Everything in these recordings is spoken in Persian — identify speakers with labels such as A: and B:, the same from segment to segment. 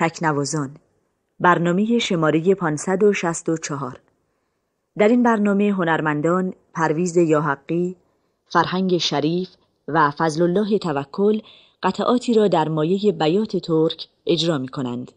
A: تکنوازان برنامه شماره 564 در این برنامه هنرمندان پرویز یاحقی، فرهنگ شریف و فضل الله توکل قطعاتی را در مایه بیات ترک اجرا می کنند.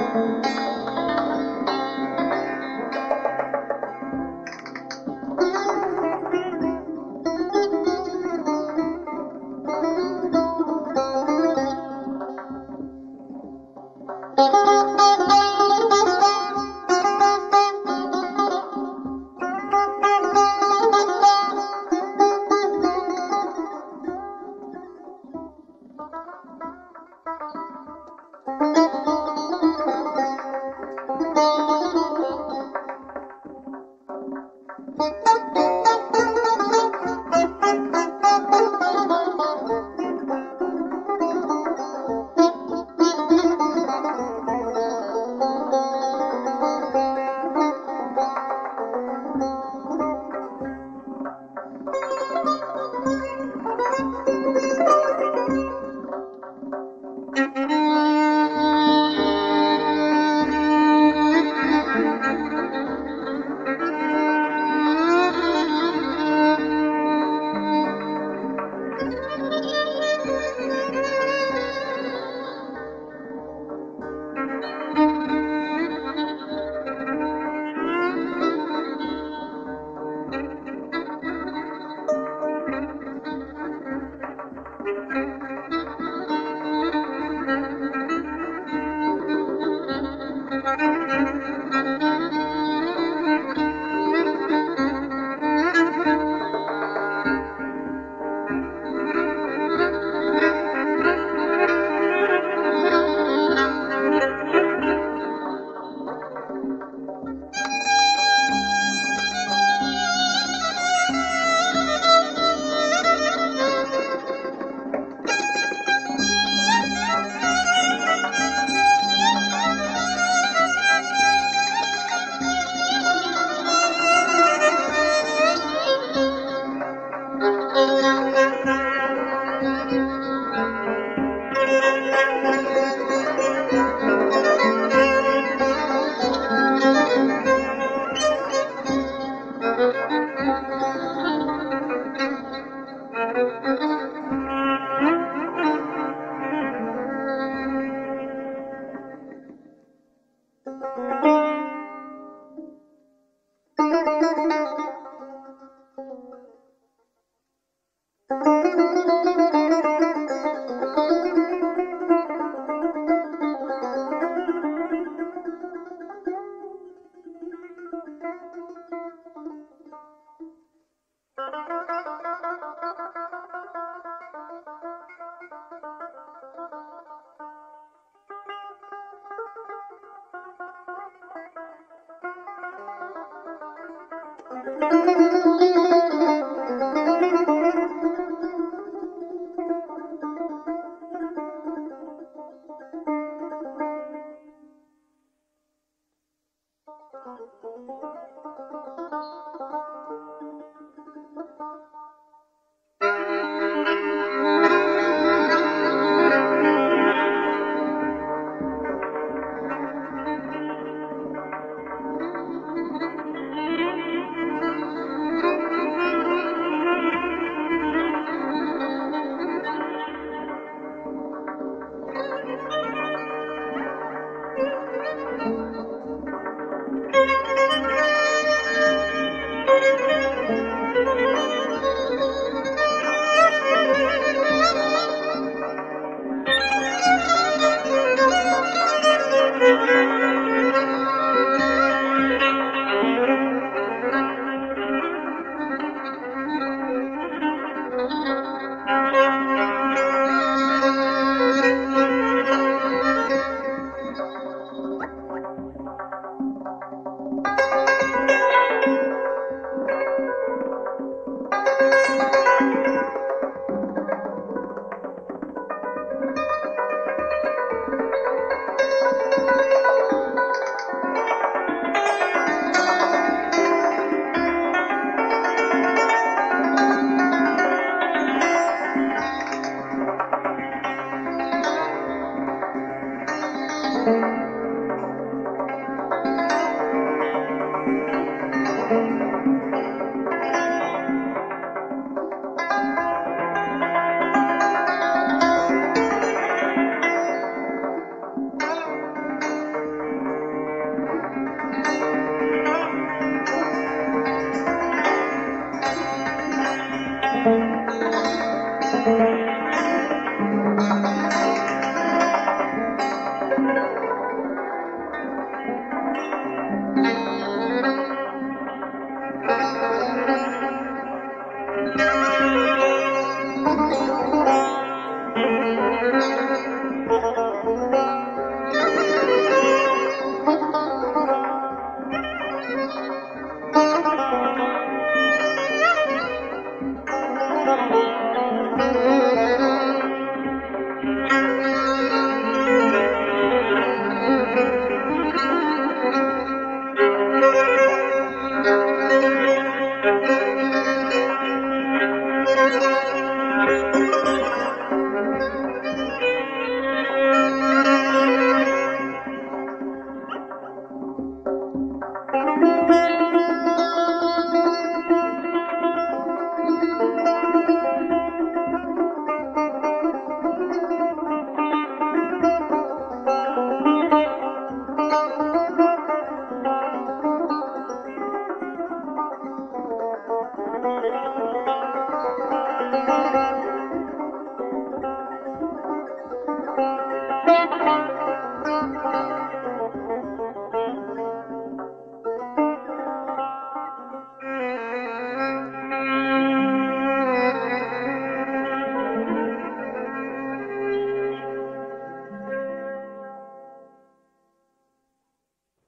A: Música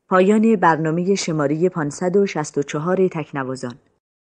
A: پایان برنامه شماره 564 تکنوازان.